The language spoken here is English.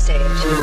stage.